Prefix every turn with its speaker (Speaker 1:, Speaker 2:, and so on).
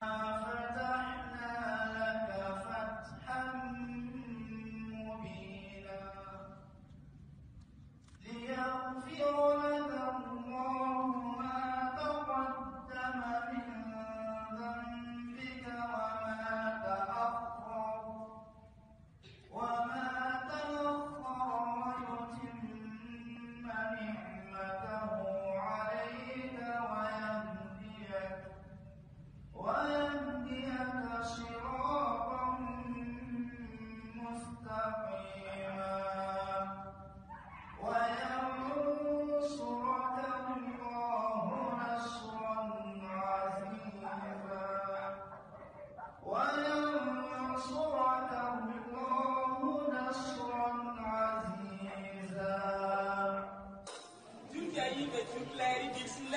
Speaker 1: فَتَحْنَا لَكَ فَتْحًا مُّبِينًا لِيَغْفِرَ لَكَ اللَّهُ مَا تَقَدَّمَ مِن ذَنبِكَ وَمَا تلقى وَيُتِمَّ نِعْمَتَهُ
Speaker 2: that you plairies, dis-moi.